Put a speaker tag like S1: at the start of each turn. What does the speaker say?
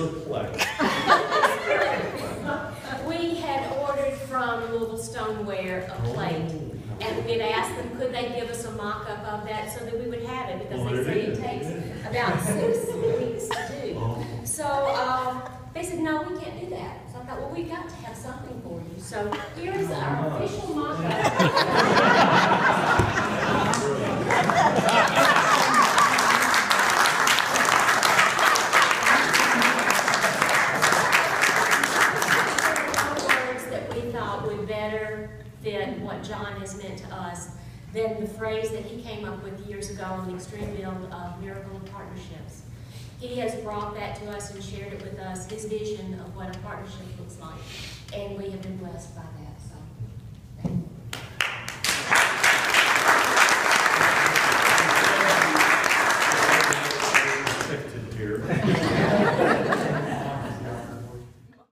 S1: a play. we had ordered from Louisville Stoneware a plate, oh. and we had asked them, could they give us a mock-up of that so that we would have it, because they say it takes about six weeks to do. Oh. So, um, they said, no, we can't do that. So I thought, well, we've got to have something for you. So here is our official mock-up. better fit what John has meant to us than the phrase that he came up with years ago on the extreme build of miracle of partnerships. He has brought that to us and shared it with us, his vision of what a partnership looks like, and we have been blessed by that,